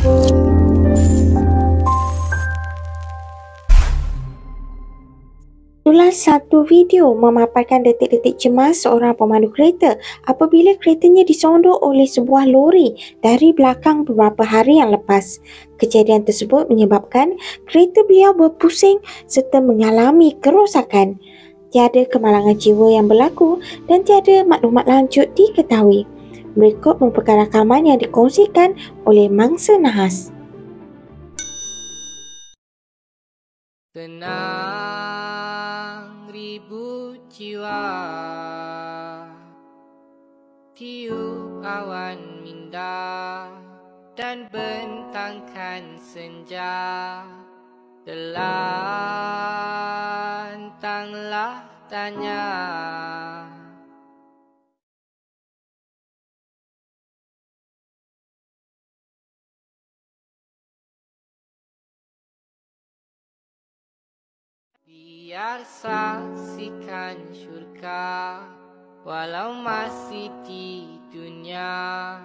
Itulah satu video memaparkan detik-detik cemas seorang pemandu kereta apabila keretanya disondok oleh sebuah lori dari belakang beberapa hari yang lepas. Kejadian tersebut menyebabkan kereta beliau berpusing serta mengalami kerosakan. Tiada kemalangan jiwa yang berlaku dan tiada maklumat lanjut diketahui. Berikut merupakan rakaman yang dikongsikan oleh mangsa nahas. Tenang ribu jiwa. Tiup awan minda Dan bentangkan senja. Telantanglah tanya Biar saksikan syurga Walau masih di dunia